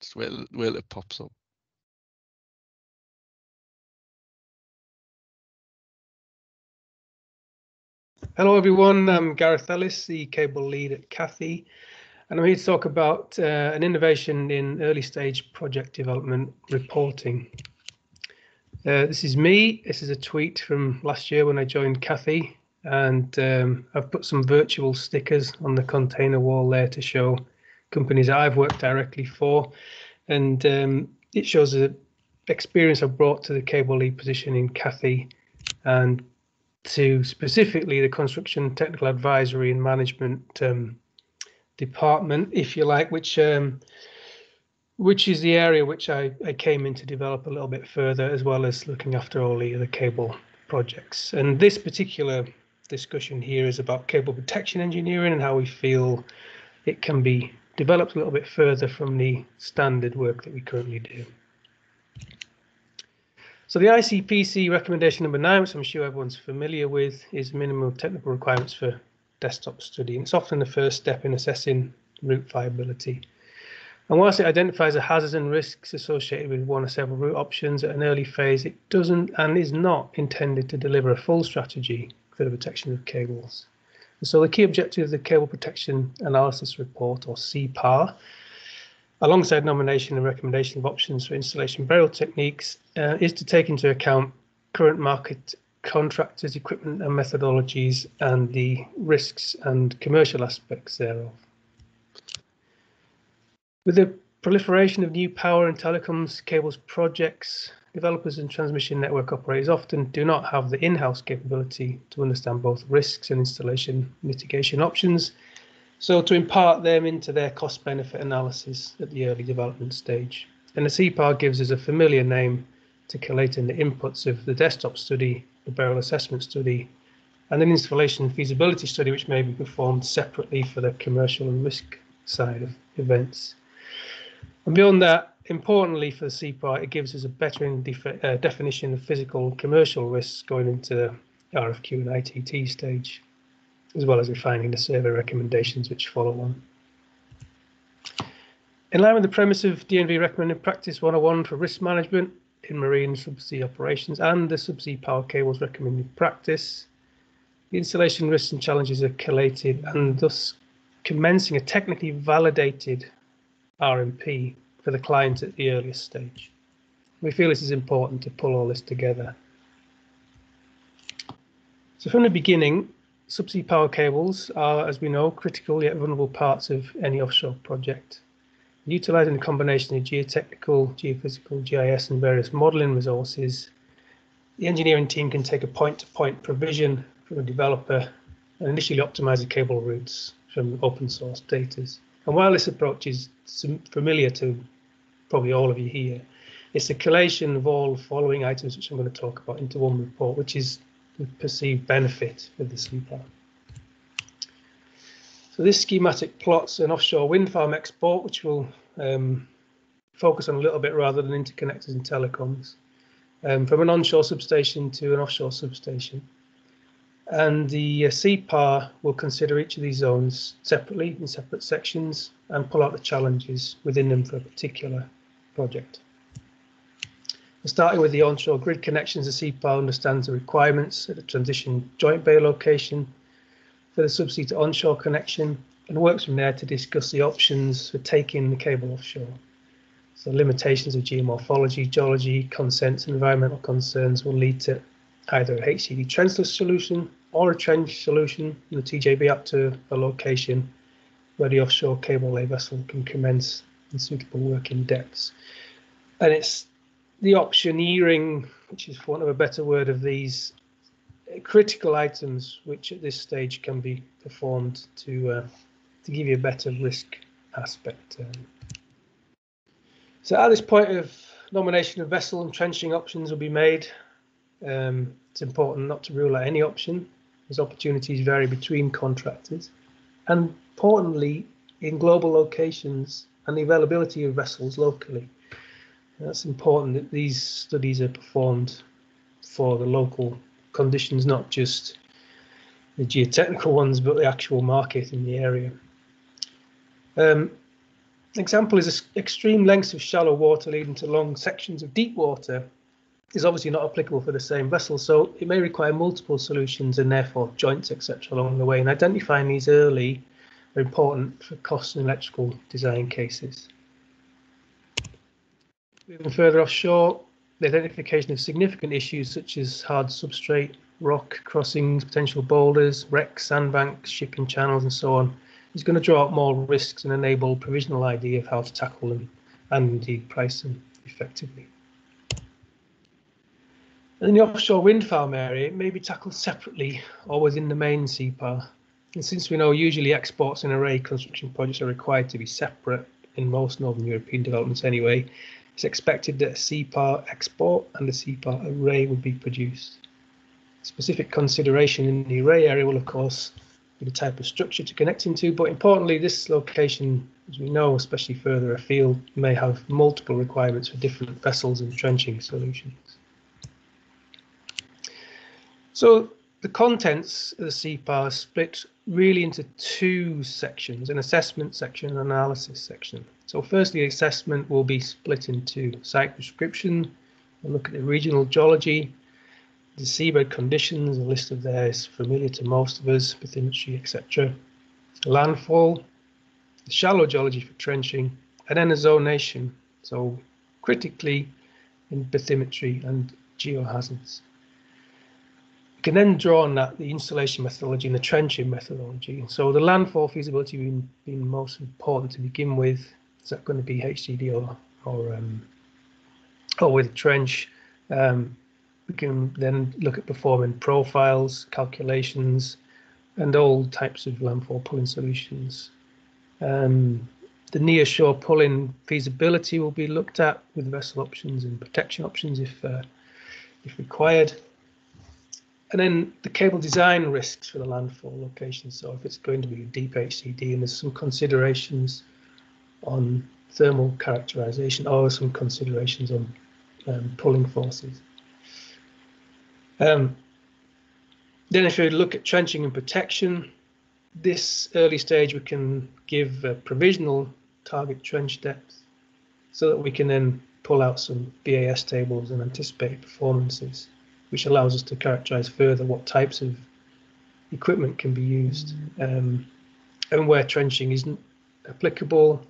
Just wait, wait it pops up. Hello everyone, I'm Gareth Ellis, the cable lead at Cathie, and I'm here to talk about uh, an innovation in early stage project development reporting. Uh, this is me, this is a tweet from last year when I joined Cathie, and um, I've put some virtual stickers on the container wall there to show companies that I've worked directly for, and um, it shows the experience I've brought to the cable lead position in Cathie and to specifically the construction technical advisory and management um, department, if you like, which um, which is the area which I, I came in to develop a little bit further, as well as looking after all the other cable projects. And this particular discussion here is about cable protection engineering and how we feel it can be developed a little bit further from the standard work that we currently do. So the ICPC recommendation number nine, which I'm sure everyone's familiar with, is minimum technical requirements for desktop study. And it's often the first step in assessing route viability. And whilst it identifies the hazards and risks associated with one or several route options at an early phase, it doesn't and is not intended to deliver a full strategy for the protection of cables. So the key objective of the Cable Protection Analysis Report, or CPAR, alongside nomination and recommendation of options for installation burial techniques, uh, is to take into account current market contractors, equipment and methodologies, and the risks and commercial aspects thereof. With the proliferation of new power and telecoms cables projects, developers and transmission network operators often do not have the in-house capability to understand both risks and installation mitigation options so to impart them into their cost benefit analysis at the early development stage. And the CPAR gives us a familiar name to collating the inputs of the desktop study, the burial assessment study, and an installation feasibility study which may be performed separately for the commercial and risk side of events. And beyond that, importantly for the CPAR, it gives us a better uh, definition of physical and commercial risks going into the RFQ and ITT stage as well as refining the survey recommendations which follow on. In line with the premise of DNV recommended practice 101 for risk management in marine subsea operations and the subsea power cables recommended practice, the installation risks and challenges are collated and thus commencing a technically validated RMP for the client at the earliest stage. We feel this is important to pull all this together. So from the beginning, subsea power cables are, as we know, critical yet vulnerable parts of any offshore project. Utilising the combination of geotechnical, geophysical, GIS and various modelling resources, the engineering team can take a point-to-point -point provision from a developer and initially optimise the cable routes from open source data. And while this approach is familiar to probably all of you here, it's the collation of all following items which I'm going to talk about into one report, which is the perceived benefit of the CPAR. So this schematic plots an offshore wind farm export, which will um, focus on a little bit rather than interconnectors and telecoms, um, from an onshore substation to an offshore substation. And the uh, CPAR will consider each of these zones separately in separate sections and pull out the challenges within them for a particular project. Starting with the onshore grid connections, the CPAR understands the requirements at the transition joint bay location for the subsea to onshore connection and works from there to discuss the options for taking the cable offshore. So limitations of geomorphology, geology, consents, and environmental concerns will lead to either a HDD trenchless solution or a trench solution in the TJB up to a location where the offshore cable lay vessel can commence in suitable working depths. And it's the optioneering, which is for want of a better word, of these critical items, which at this stage can be performed to uh, to give you a better risk aspect. Um. So at this point of nomination of vessel and trenching options will be made. Um, it's important not to rule out any option, as opportunities vary between contractors, and importantly, in global locations and the availability of vessels locally. That's important that these studies are performed for the local conditions, not just the geotechnical ones, but the actual market in the area. Um, example is extreme lengths of shallow water leading to long sections of deep water is obviously not applicable for the same vessel, so it may require multiple solutions and therefore joints, etc. along the way. And identifying these early are important for cost and electrical design cases. Moving further offshore, the identification of significant issues such as hard substrate, rock crossings, potential boulders, wrecks, sandbanks, shipping channels, and so on is going to draw out more risks and enable provisional idea of how to tackle them and indeed price them effectively. In the offshore wind farm area, it may be tackled separately or within the main CPAR. And since we know usually exports and array construction projects are required to be separate in most Northern European developments anyway, it's expected that a CPAR export and a CPAR array would be produced. Specific consideration in the array area will, of course, be the type of structure to connect into, but importantly, this location, as we know, especially further afield, may have multiple requirements for different vessels and trenching solutions. So the contents of the CPAR are split really into two sections, an assessment section and an analysis section. So firstly, the assessment will be split into site description, we'll look at the regional geology, the seabed conditions, a list of theirs familiar to most of us, bathymetry, etc. Landfall, the shallow geology for trenching, and then a zonation, so critically in bathymetry and geohazards. Can then draw on that the installation methodology and the trenching methodology. So the landfall feasibility being, being most important to begin with. Is that going to be HDD or or um, or with trench? Um, we can then look at performing profiles, calculations, and all types of landfall pulling solutions. Um, the near shore pulling feasibility will be looked at with vessel options and protection options if uh, if required. And then the cable design risks for the landfall location. So if it's going to be a deep HDD and there's some considerations on thermal characterization or some considerations on um, pulling forces. Um, then if you look at trenching and protection, this early stage we can give a provisional target trench depth so that we can then pull out some BAS tables and anticipate performances which allows us to characterize further what types of equipment can be used um, and where trenching isn't applicable,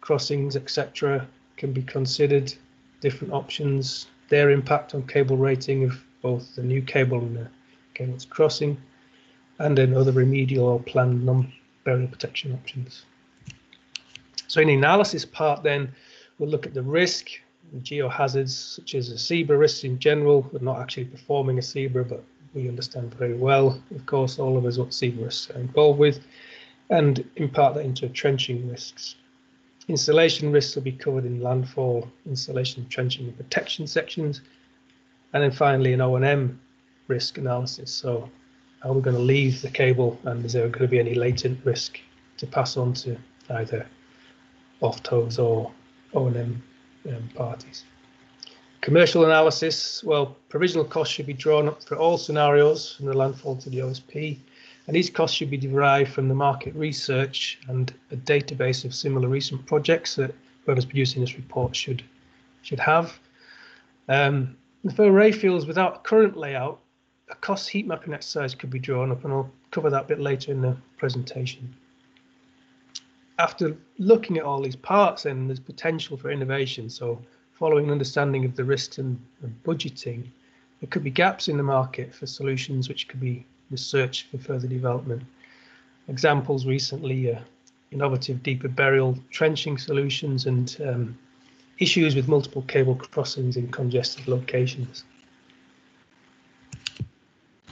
crossings, etc., can be considered, different options, their impact on cable rating of both the new cable and the cable's crossing, and then other remedial or planned non-burial protection options. So in the analysis part then, we'll look at the risk, geohazards such as a CBRA risks in general. We're not actually performing a CBRA, but we understand very well, of course, all of us what CBRA risks are involved with, and impart that into trenching risks. Installation risks will be covered in landfall, installation, trenching, and protection sections. And then finally, an O&M risk analysis. So are we going to leave the cable and is there going to be any latent risk to pass on to either OFTOs or O&M um, parties. Commercial analysis, well, provisional costs should be drawn up for all scenarios from the landfall to the OSP, and these costs should be derived from the market research and a database of similar recent projects that whoever's producing this report should should have. Um, for array fields without current layout, a cost heat mapping exercise could be drawn up, and I'll cover that a bit later in the presentation after looking at all these parts, then there's potential for innovation. So following an understanding of the risks and, and, budgeting, there could be gaps in the market for solutions which could be researched for further development. Examples recently innovative deeper burial trenching solutions and um, issues with multiple cable crossings in congested locations.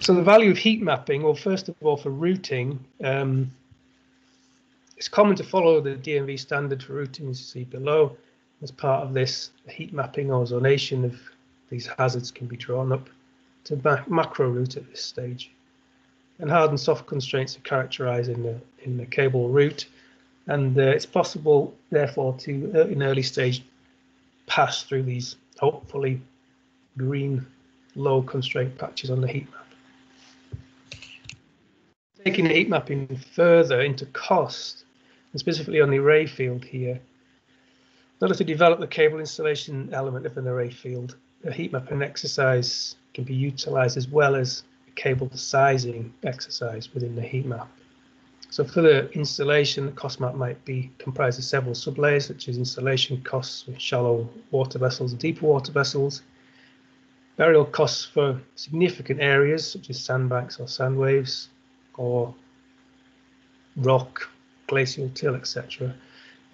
So the value of heat mapping, well, first of all, for routing, um, it's common to follow the DNV standard for routing as you see below. As part of this, heat mapping or zonation of these hazards can be drawn up to ma macro route at this stage. And hard and soft constraints are characterized in the, in the cable route. And uh, it's possible, therefore, to, uh, in early stage, pass through these hopefully green low constraint patches on the heat map. Taking the heat mapping further into cost, and specifically on the array field here, In order to develop the cable installation element of an array field, a heat mapping exercise can be utilized as well as a cable sizing exercise within the heat map. So for the installation, the cost map might be comprised of several sublayers, such as installation costs with shallow water vessels and deeper water vessels, burial costs for significant areas such as sandbanks or sand waves, or rock, glacial till, etc.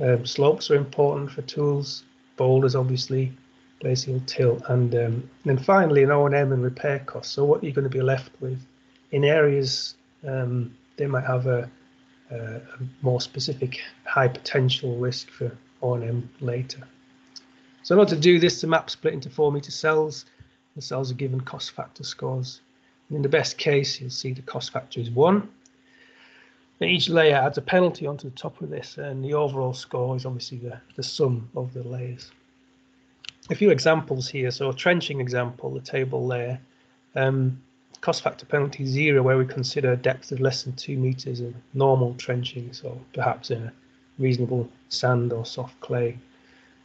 Um, slopes are important for tools, boulders obviously, glacial till, and um, then finally an O&M and repair costs. So what you're going to be left with in areas um, they might have a uh, a more specific high potential risk for O&M later. So in order to do this, the map split into four meter cells. The cells are given cost factor scores. And in the best case, you'll see the cost factor is one. Each layer adds a penalty onto the top of this, and the overall score is obviously the, the sum of the layers. A few examples here. So a trenching example, the table layer. Um, cost factor penalty zero where we consider a depth of less than two meters in normal trenching, so perhaps in a reasonable sand or soft clay.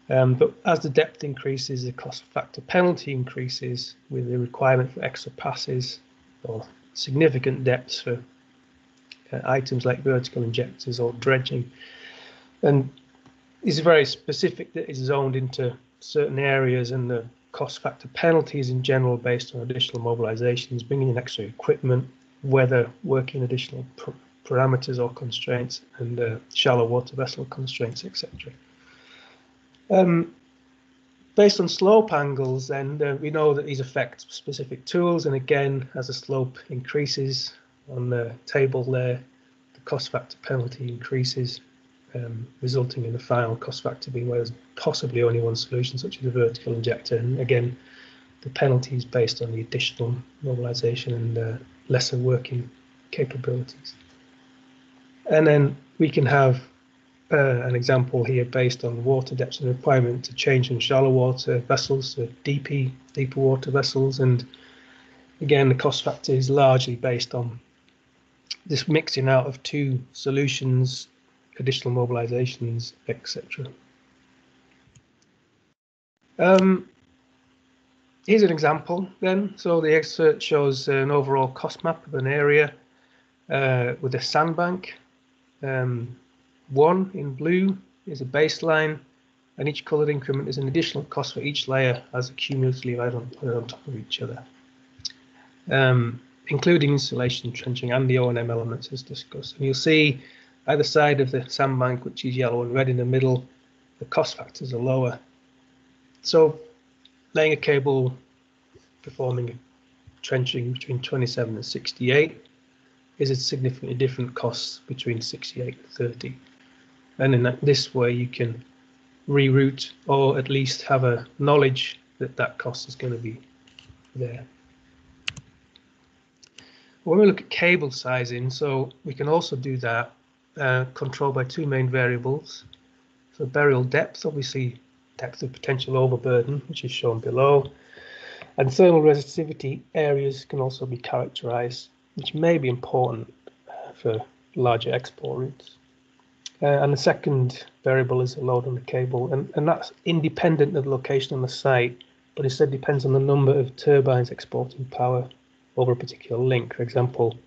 Um, but as the depth increases, the cost factor penalty increases with the requirement for extra passes or significant depths for uh, items like vertical injectors or dredging. And it's very specific that it's zoned into certain areas and the cost factor penalties in general based on additional mobilizations, bringing in extra equipment, weather, working additional parameters or constraints, and uh, shallow water vessel constraints, etc. Um, based on slope angles, then uh, we know that these affect specific tools, and again, as the slope increases on the table there, the cost factor penalty increases um, resulting in the final cost factor being where there's possibly only one solution, such as a vertical injector. And again, the penalty is based on the additional mobilization and uh, lesser working capabilities. And then we can have uh, an example here based on water depth and requirement to change from shallow water vessels to DP, deeper water vessels. And again, the cost factor is largely based on this mixing out of two solutions additional mobilizations, etc. Um, here's an example then. So the excerpt shows an overall cost map of an area uh, with a sandbank. Um, one in blue is a baseline, and each colored increment is an additional cost for each layer as accumulatively added on, on top of each other, um, including insulation, trenching, and the O&M elements as discussed. And you'll see Either side of the sandbank, which is yellow and red in the middle, the cost factors are lower. So laying a cable performing trenching between 27 and 68 is a significantly different cost between 68 and 30. And in that, this way you can reroute or at least have a knowledge that that cost is going to be there. When we look at cable sizing, so we can also do that uh, controlled by two main variables. So burial depth, obviously depth of potential overburden, which is shown below. And thermal resistivity areas can also be characterized, which may be important for larger export routes. Uh, and the second variable is the load on the cable, and, and that's independent of the location on the site, but instead depends on the number of turbines exporting power over a particular link. For example,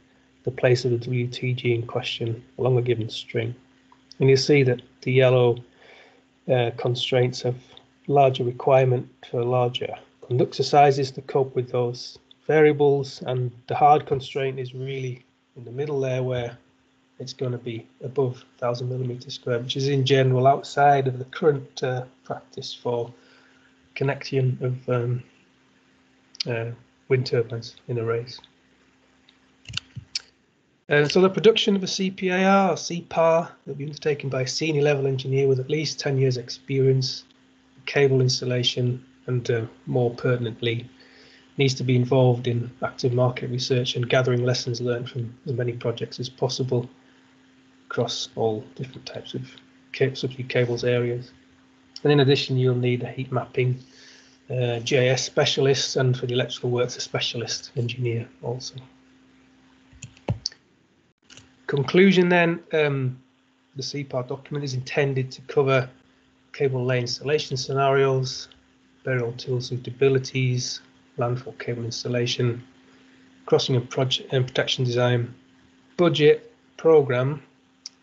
the place of the WTG in question along a given string. And you see that the yellow uh, constraints have larger requirement for larger conductor sizes to cope with those variables and the hard constraint is really in the middle there where it's going to be above 1000 millimeter square which is in general outside of the current uh, practice for connection of um, uh, wind turbines in arrays. Uh, so the production of a CPAR or CPAR will be undertaken by a senior level engineer with at least 10 years experience, cable installation, and uh, more pertinently, needs to be involved in active market research and gathering lessons learned from as many projects as possible across all different types of subsea cables areas. And in addition, you'll need a heat mapping uh, GIS specialist and for the electrical works, a specialist engineer also conclusion then, um, the CPAR document is intended to cover cable lay installation scenarios, burial tool suitabilities, landfall cable installation, crossing and project and protection design, budget, program,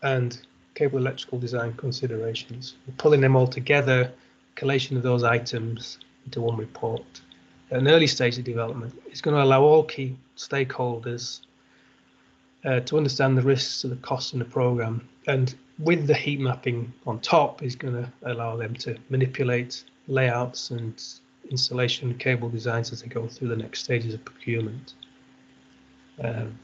and cable electrical design considerations. We're pulling them all together, collation of those items into one report. At an early stage of development, is going to allow all key stakeholders uh, to understand the risks of the costs in the program. And with the heat mapping on top is going to allow them to manipulate layouts and installation cable designs as they go through the next stages of procurement. Um,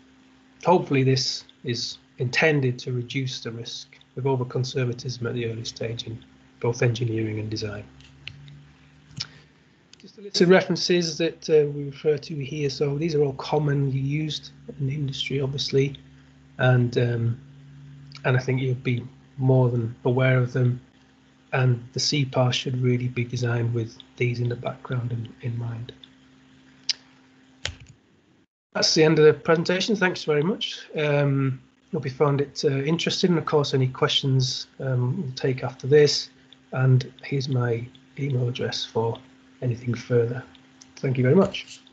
hopefully this is intended to reduce the risk of over-conservatism at the early stage in both engineering and design. Just a list of references that uh, we refer to here. So these are all commonly used in the industry, obviously, and um, and I think you'll be more than aware of them. And the CPAR should really be designed with these in the background in, in mind. That's the end of the presentation. Thanks very much. Um, hope you found it uh, interesting. Of course, any questions um, we'll take after this. And here's my email address for anything further. Thank you very much.